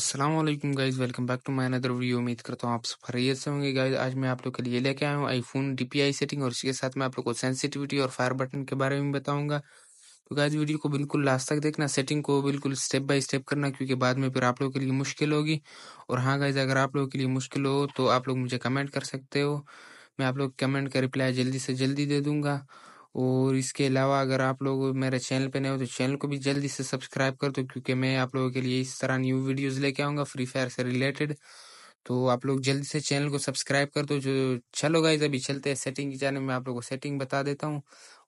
अस्सलाम वालेकुम guys welcome back to my another video उम्मीद करता हूँ आप सबसे होंगे गाइज़ आज मैं आप लोग के लिए लेके आया हूँ आईफोन डीपीआई सेटिंग और इसके साथ मैं आप लोग को सेंसिटिविटी और फायर बटन के बारे में बताऊँगा तो गाइज़ वीडियो को बिल्कुल लास्ट तक देखना सेटिंग को बिल्कुल स्टेप बाय स्टेप करना क्योंकि बाद में फिर आप लोग के लिए मुश्किल होगी और हाँ गाइज़ अगर आप लोगों के लिए मुश्किल हो तो आप लोग मुझे कमेंट कर सकते हो मैं आप लोग कमेंट का रिप्लाई जल्दी से जल्दी दे दूँगा और इसके अलावा अगर आप लोग मेरे चैनल पे नए हो तो चैनल को भी जल्दी से सब्सक्राइब कर दो, क्योंकि मैं आप लोगों के लिए इस तरह न्यू वीडियोस लेके आऊँगा फ्री फायर से रिलेटेड तो आप लोग जल्दी से चैनल को सब्सक्राइब कर दो। जो चलो गाइज़ अभी चलते हैं सेटिंग की जाने, में आप लोग को सेटिंग बता देता हूँ।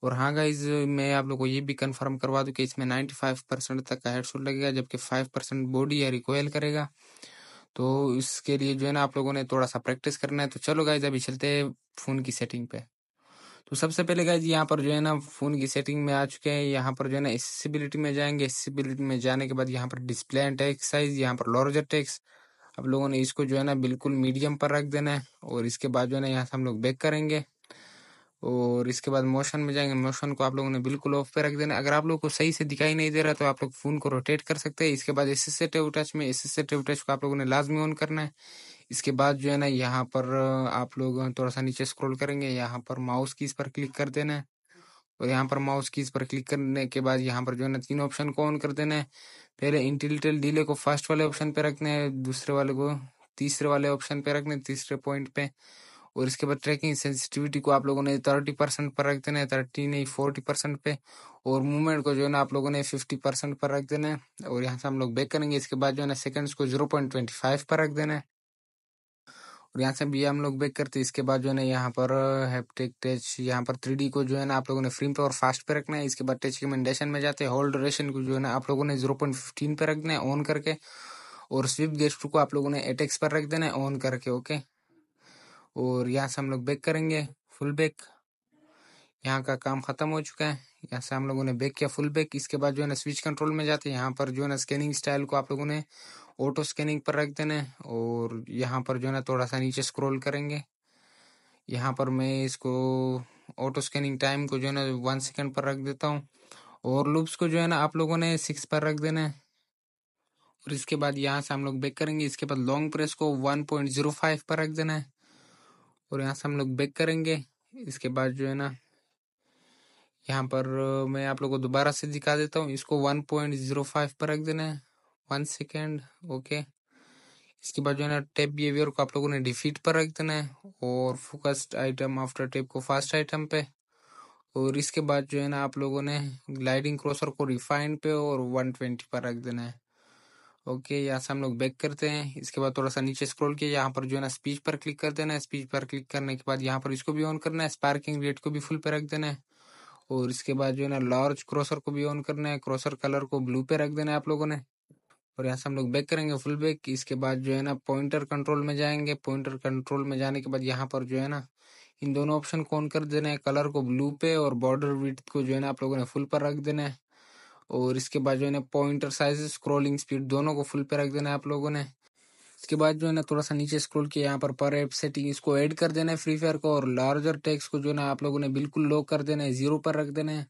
और हाँ गाइज़ मैं आप लोग को ये भी कंफर्म करवा दूँ कि इसमें 95 परसेंट तक का हेडशॉट लगेगा, जबकि फाइव परसेंट बॉडी या रिकॉयल करेगा। तो इसके लिए जो है ना, आप लोगों ने थोड़ा सा प्रैक्टिस करना है। तो चलो गाइज़ अभी चलते हैं फ़ोन की सेटिंग पे। तो सबसे पहले गाइज़ यहाँ पर जो है ना फ़ोन की सेटिंग में आ चुके हैं। यहाँ पर जो है ना एसेसिबिलिटी में जाएँगे। एसेसिबिलिटी में जाने के बाद यहाँ पर डिस्प्ले एंड टेक्स साइज़ यहाँ पर लॉर्जर टेक्स आप लोगों ने इसको जो है ना बिल्कुल मीडियम पर रख देना है और इसके बाद जो है ना यहाँ से हम लोग बैक करेंगे। और इसके बाद मोशन में जाएँगे। मोशन को आप लोगों ने बिल्कुल ऑफ़ पे रख देना अगर आप लोग को सही से दिखाई नहीं दे रहा तो आप लोग फ़ोन को रोटेट कर सकते हैं। इसके बाद एसेसिटिव टच में एसेसिटिव टच को आप लोगों ने लाजमी ऑन करना है। इसके बाद जो है ना, यहाँ पर आप लोग थोड़ा सा नीचे स्क्रॉल करेंगे, यहाँ पर माउस की इस पर क्लिक कर देना है। और यहाँ पर माउस की इस पर क्लिक करने के बाद यहाँ पर जो है ना, तीन ऑप्शन को ऑन कर देना है। पहले इंटिलिटल डीले को फ़र्स्ट वाले ऑप्शन पे रखना है, दूसरे वाले को, तीसरे वाले ऑप्शन पे रखना है, तीसरे पॉइंट पे। और इसके बाद ट्रैकिंग सेंसिटिविटी को आप लोगों ने थर्टी परसेंट पर रख देना है, थर्टी नहीं, फोर्टी परसेंट पे। और मूवमेंट को जो है ना, आप लोगों ने फिफ्टी परसेंट पर रख देना है। और यहाँ से हम लोग बैक करेंगे, इसके बाद जो है ना, सेकंड्स को ज़ीरो पॉइंट ट्वेंटी फाइव पर रख देना है। और यहाँ से भी हम लोग बैक करते हैं। इसके बाद जो है ना यहाँ पर हैप्टिक टच यहाँ पर थ्री को जो है ना आप लोगों ने फ्री पे और फास्ट पे रखना है। इसके बाद टच रिकमेंडेशन में जाते हैं। होल्ड ड्यूरेशन को जो है ना आप लोगों ने ज़ीरो पॉइंट फिफ्टीन पे रखना है ऑन करके। और स्विप गेस्ट को आप लोगों ने एटेक्स पर रख देना है ऑन करके ओके और यहाँ से हम लोग बैक करेंगे फुल बैक यहाँ का काम खत्म हो चुका है। यहाँ से हम लोगों ने बैक किया फुल बैक इसके बाद जो है ना स्विच कंट्रोल में जाते हैं। यहाँ पर जो है ना स्कैनिंग स्टाइल को आप लोगों ने ऑटो स्कैनिंग पर रख देना है और यहाँ पर जो है ना थोड़ा सा नीचे स्क्रॉल करेंगे। यहाँ पर मैं इसको ऑटो स्कैनिंग टाइम को जो है ना वन सेकेंड पर रख देता हूँ। और लूप्स को जो है ना, आप लोगों ने सिक्स पर रख देना है। और इसके बाद यहाँ से हम लोग बैक करेंगे। इसके बाद लॉन्ग प्रेस को वन पॉइंट ज़ीरो फाइव पर रख देना है। और यहाँ से हम लोग बैक करेंगे। इसके बाद जो है ना यहाँ पर मैं आप लोगों को दोबारा से दिखा देता हूँ। इसको वन पॉइंट ज़ीरो फाइव पर रख देना है। One second, okay. इसके बाद जो है ना, टेप बिहेवियर को आप लोगों ने डिफीट पर रख देना है और फोकस्ड आइटम, आफ्टर टेप को फास्ट आइटम पे। और इसके बाद जो है ना, आप लोगों ने ग्लाइडिंग क्रॉसर को रिफाइंड पे और वन ट्वेंटी पर रख देना है। ओके, यहाँ से हम लोग बैक करते हैं। इसके बाद थोड़ा सा नीचे स्क्रॉल किया। यहाँ पर जो है ना, स्पीच पर क्लिक कर देना है। स्पीच पर क्लिक करने के बाद यहाँ पर इसको भी ऑन करना है। स्पार्किंग रेट को भी फुल पे रख देना है। और इसके बाद जो है ना लार्ज क्रॉसर को भी ऑन करना है। क्रॉसर कलर को ब्लू पे रख देना है आप लोगों ने। और यहाँ से हम लोग बैक करेंगे फुल बैक इसके बाद जो है ना पॉइंटर कंट्रोल में जाएँगे। पॉइंटर कंट्रोल में जाने के बाद यहाँ पर जो है ना, इन दोनों ऑप्शन को ऑन कर देना है। कलर को ब्लू पे और बॉर्डर विथ को जो है ना, आप लोगों ने फुल पर रख देना है। और इसके बाद जो है ना पॉइंटर साइज़ स्क्रोलिंग स्पीड दोनों को फुल पे रख देना है आप लोगों ने। इसके बाद जो है ना थोड़ा सा नीचे स्क्रॉल किया, यहाँ पर पर ऐप सेटिंग इसको ऐड कर देना है फ्री फायर को और लार्जर टेक्स को जो है ना, आप लोगों ने बिल्कुल लो कर देना है ज़ीरो पर रख देना है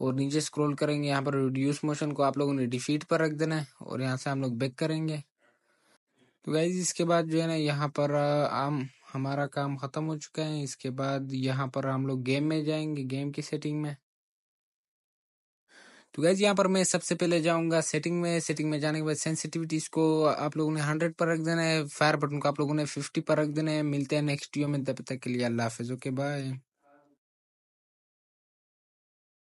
और नीचे स्क्रॉल करेंगे, यहाँ पर रिड्यूस मोशन को आप लोगों ने डिफीट पर रख देना है और यहाँ से हम लोग बैक करेंगे। तो गाइज़ इसके बाद जो है ना, यहाँ पर हम हमारा काम खत्म हो चुका है, इसके बाद यहाँ पर हम लोग गेम में जाएँगे गेम की सेटिंग में। तो गैस यहाँ पर मैं सबसे पहले जाऊँगा सेटिंग में। सेटिंग में जाने के बाद सेंसिटिविटीज को आप लोगों ने हंड्रेड पर रख देना है। फायर बटन को आप लोगों ने फिफ्टी पर रख देना है। मिलते हैं नेक्स्ट वीडियो में। तब तक के लिए अल्लाह हाफिज। Okay bye